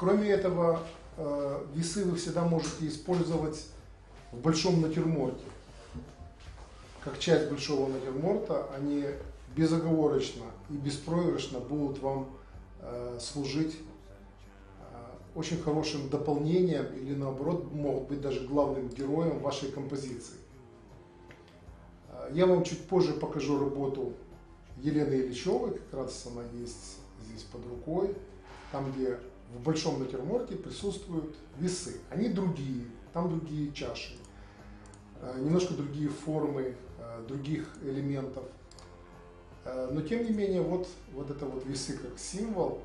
Кроме этого, э, весы вы всегда можете использовать в большом натюрморте. Как часть большого натюрморта, они безоговорочно и беспроигрышно будут вам э, служить э, очень хорошим дополнением или наоборот могут быть даже главным героем вашей композиции. Я вам чуть позже покажу работу Елены Ильичевой, как раз она есть здесь под рукой, там где в большом натюрморте присутствуют весы. Они другие, там другие чаши, э, немножко другие формы, э, других элементов. Э, Но тем не менее, вот, вот это вот весы как символ,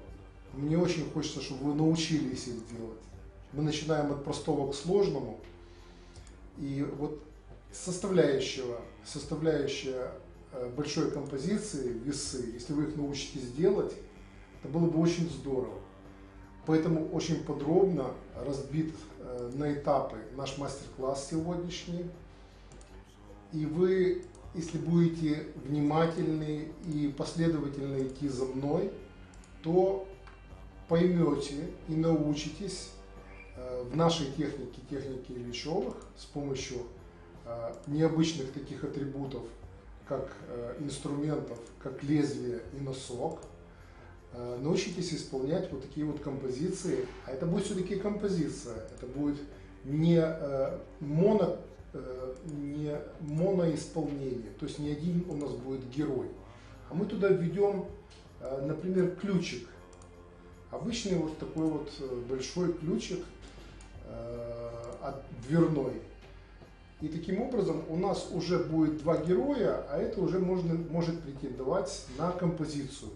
мне очень хочется, чтобы вы научились их делать. Мы начинаем от простого к сложному. И вот составляющего, составляющая большой композиции, весы, если вы их научитесь делать, это было бы очень здорово. Поэтому очень подробно разбит э, на этапы наш мастер-класс сегодняшний. И вы, если будете внимательны и последовательно идти за мной, то поймете и научитесь э, в нашей технике, технике Ильичевых, с помощью э, необычных таких атрибутов, как инструментов, как лезвие и носок, научитесь исполнять вот такие вот композиции. А это будет все-таки композиция, это будет не э, моно, э, не моноисполнение, то есть не один у нас будет герой. А мы туда введем, э, например, ключик. Обычный вот такой вот э, большой ключик э, дверной. И таким образом у нас уже будет два героя, а это уже можно, может претендовать на композицию.